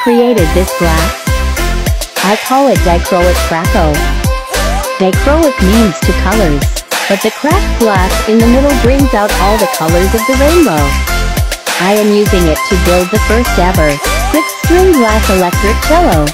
created this glass? I call it dichroic crackle. Dichroic means two colors, but the cracked glass in the middle brings out all the colors of the rainbow. I am using it to build the first ever six-string glass electric cello.